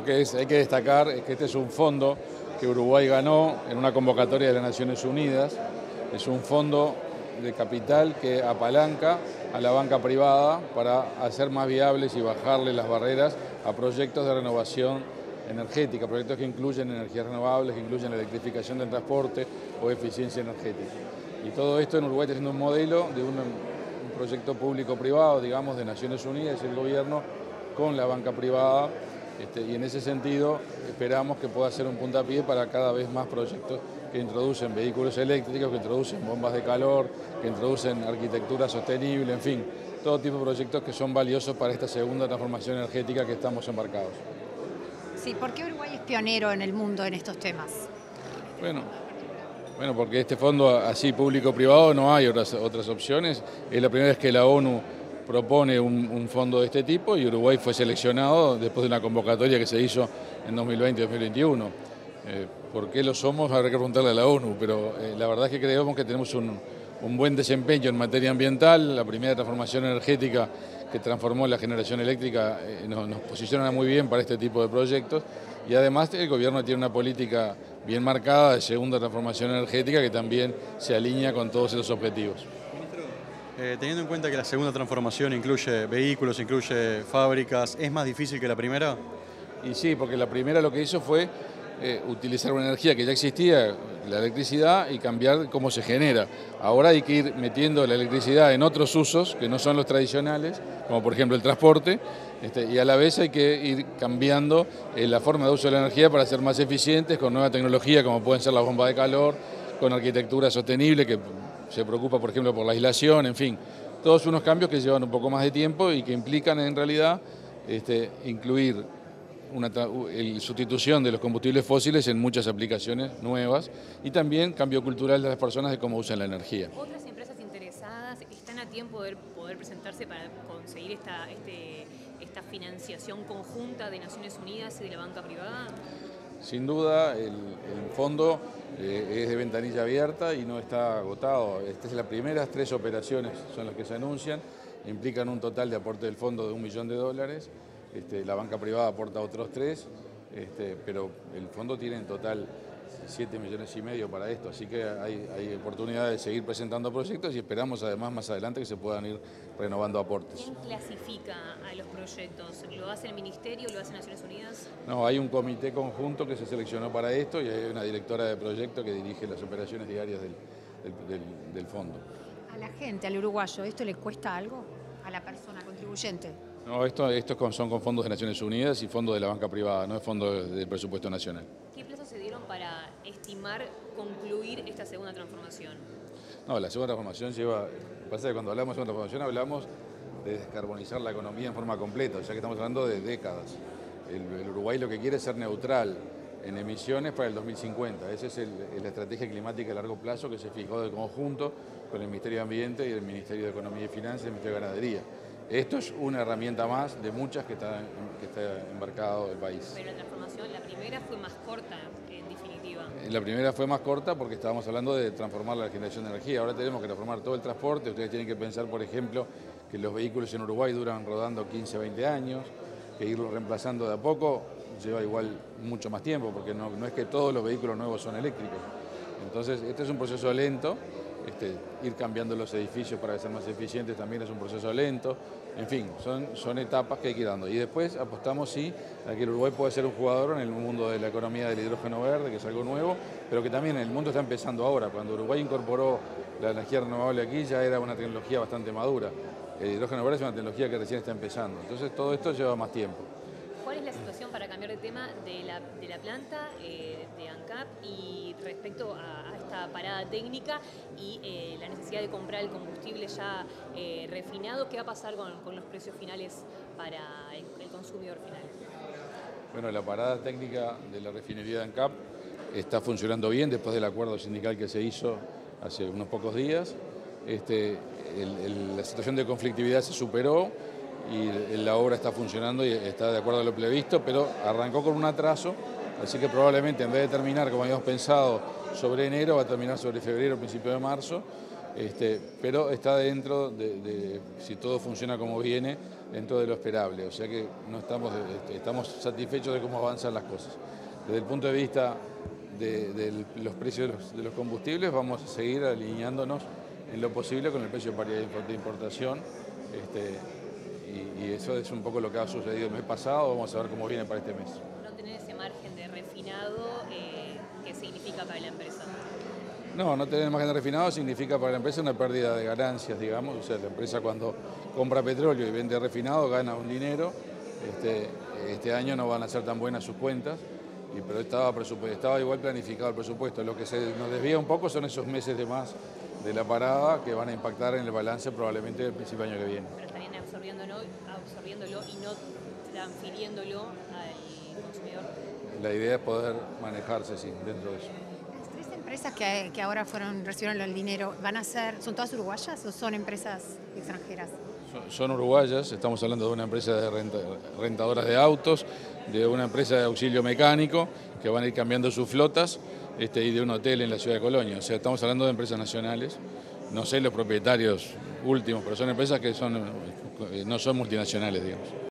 lo que es, hay que destacar es que este es un fondo que Uruguay ganó en una convocatoria de las Naciones Unidas. Es un fondo de capital que apalanca a la banca privada para hacer más viables y bajarle las barreras a proyectos de renovación energética, proyectos que incluyen energías renovables, que incluyen la electrificación del transporte o eficiencia energética. Y todo esto en Uruguay está siendo un modelo de un, proyecto público-privado, digamos, de Naciones Unidas y el gobierno con la banca privada. Este, y en ese sentido esperamos que pueda ser un puntapié para cada vez más proyectos que introducen vehículos eléctricos, que introducen bombas de calor, que introducen arquitectura sostenible, en fin, todo tipo de proyectos que son valiosos para esta segunda transformación energética que estamos embarcados. Sí, ¿por qué Uruguay es pionero en el mundo en estos temas? Bueno, bueno porque este fondo así público-privado no hay otras, otras opciones. Es la primera vez que la ONU propone un, fondo de este tipo y Uruguay fue seleccionado después de una convocatoria que se hizo en 2020 2021. Eh, ¿Por qué lo somos? Habrá que preguntarle a la ONU, pero eh, la verdad es que creemos que tenemos un, un buen desempeño en materia ambiental, la primera transformación energética que transformó la generación eléctrica eh, nos, posiciona muy bien para este tipo de proyectos y además el gobierno tiene una política bien marcada de segunda transformación energética que también se alinea con todos esos objetivos. Eh, teniendo en cuenta que la segunda transformación incluye vehículos, incluye fábricas, ¿es más difícil que la primera? Y sí, porque la primera lo que hizo fue eh, utilizar una energía que ya existía, la electricidad, y cambiar cómo se genera. Ahora hay que ir metiendo la electricidad en otros usos que no son los tradicionales, como por ejemplo el transporte, este, y a la vez hay que ir cambiando eh, la forma de uso de la energía para ser más eficientes con nueva tecnología como pueden ser las bombas de calor, con arquitectura sostenible que se preocupa por ejemplo por la aislación, en fin, todos unos cambios que llevan un poco más de tiempo y que implican en realidad este, incluir una sustitución de los combustibles fósiles en muchas aplicaciones nuevas y también cambio cultural de las personas de cómo usan la energía. ¿Otras empresas interesadas están a tiempo de poder presentarse para conseguir esta, este, esta financiación conjunta de Naciones Unidas y de la banca privada? Sin duda, el, fondo eh, es de ventanilla abierta y no está agotado. Estas son las primeras tres operaciones, son las que se anuncian, implican un total de aporte del fondo de un millón de dólares. Este, la banca privada aporta otros tres, este, pero el fondo tiene en total 7 millones y medio para esto, así que hay, hay oportunidad de seguir presentando proyectos y esperamos además más adelante que se puedan ir renovando aportes. ¿Quién clasifica a los proyectos? ¿Lo hace el Ministerio? ¿Lo hace Naciones Unidas? No, hay un comité conjunto que se seleccionó para esto y hay una directora de proyecto que dirige las operaciones diarias del, del fondo. ¿A la gente, al uruguayo, esto le cuesta algo? ¿A la persona contribuyente? No, esto, son con fondos de Naciones Unidas y fondos de la banca privada, no es fondo del presupuesto nacional. ¿Qué plazos se dieron para estimar concluir esta segunda transformación? No, la segunda transformación lleva, pasa que cuando hablamos de segunda transformación hablamos de descarbonizar la economía en forma completa, ya que estamos hablando de décadas. El, Uruguay lo que quiere es ser neutral en emisiones para el 2050. Esa es la estrategia climática a largo plazo que se fijó de conjunto con el Ministerio de Ambiente y el Ministerio de Economía y Finanzas y el Ministerio de Ganadería. Esto es una herramienta más de muchas que está, que está embarcado el país. Pero la transformación, la primera fue más corta, en definitiva. La primera fue más corta porque estábamos hablando de transformar la generación de energía. Ahora tenemos que transformar todo el transporte. Ustedes tienen que pensar, por ejemplo, que los vehículos en Uruguay duran rodando 15, 20 años, que irlo reemplazando de a poco lleva igual mucho más tiempo, porque no, no es que todos los vehículos nuevos son eléctricos. Entonces, este es un proceso lento este, ir cambiando los edificios para ser más eficientes también es un proceso lento. En fin, son, son etapas que hay que ir dando. Y después apostamos, sí, a que el Uruguay puede ser un jugador en el mundo de la economía del hidrógeno verde, que es algo nuevo, pero que también el mundo está empezando ahora. Cuando Uruguay incorporó la energía renovable aquí ya era una tecnología bastante madura. El hidrógeno verde es una tecnología que recién está empezando. Entonces todo esto lleva más tiempo. ¿Cuál es la situación, para cambiar de tema, de la, de la planta eh, de ANCAP y respecto a, esta parada técnica y eh, la necesidad de comprar el combustible ya eh, refinado? ¿Qué va a pasar con, los precios finales para el, consumidor final? Bueno, la parada técnica de la refinería de ANCAP está funcionando bien después del acuerdo sindical que se hizo hace unos pocos días. Este, la situación de conflictividad se superó y la obra está funcionando y está de acuerdo a lo previsto, pero arrancó con un atraso, así que probablemente en vez de terminar como habíamos pensado sobre enero, va a terminar sobre febrero, principio de marzo. Este, pero está dentro de, si todo funciona como viene, dentro de lo esperable. O sea que no estamos, este, estamos satisfechos de cómo avanzan las cosas. Desde el punto de vista de, los precios de los, de los, combustibles, vamos a seguir alineándonos en lo posible con el precio de paridad de importación. Este, y, y, eso es un poco lo que ha sucedido el mes pasado. Vamos a ver cómo viene para este mes. ¿No tener ese margen de refinado eh, qué significa para la empresa? No, no tener margen de refinado significa para la empresa una pérdida de ganancias, digamos. O sea, la empresa cuando compra petróleo y vende refinado gana un dinero. Este, este año no van a ser tan buenas sus cuentas, y, pero estaba, estaba igual planificado el presupuesto. Lo que se nos desvía un poco son esos meses de más de la parada que van a impactar en el balance probablemente del principio año que viene. Absorbiéndolo, absorbiéndolo y no transfiriéndolo al consumidor. La idea es poder manejarse, sí, dentro de eso. Las tres empresas que, que ahora fueron recibieron el dinero, ¿van a ser, son todas uruguayas o son empresas extranjeras? Son, son uruguayas, estamos hablando de una empresa de renta, rentadoras de autos, de una empresa de auxilio mecánico, que van a ir cambiando sus flotas, este, y de un hotel en la ciudad de Colonia. O sea, estamos hablando de empresas nacionales. No sé los propietarios últimos, pero son empresas que son, no son multinacionales, digamos.